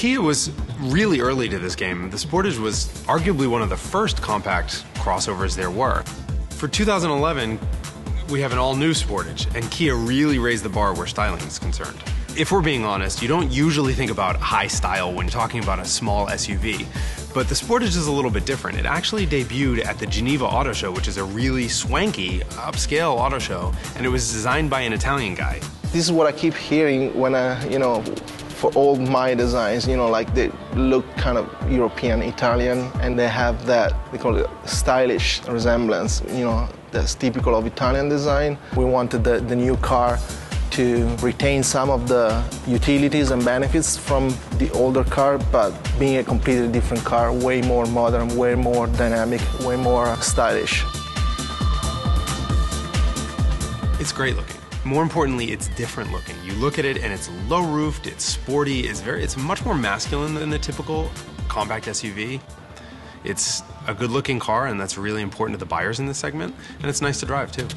Kia was really early to this game. The Sportage was arguably one of the first compact crossovers there were. For 2011, we have an all-new Sportage, and Kia really raised the bar where styling is concerned. If we're being honest, you don't usually think about high style when you're talking about a small SUV, but the Sportage is a little bit different. It actually debuted at the Geneva Auto Show, which is a really swanky, upscale auto show, and it was designed by an Italian guy. This is what I keep hearing when I, you know, for all my designs, you know, like they look kind of European, Italian, and they have that, they call it stylish resemblance, you know, that's typical of Italian design. We wanted the, the new car to retain some of the utilities and benefits from the older car, but being a completely different car, way more modern, way more dynamic, way more stylish. It's great looking. More importantly, it's different looking. You look at it and it's low roofed, it's sporty, it's very it's much more masculine than the typical compact SUV. It's a good looking car and that's really important to the buyers in this segment, and it's nice to drive too.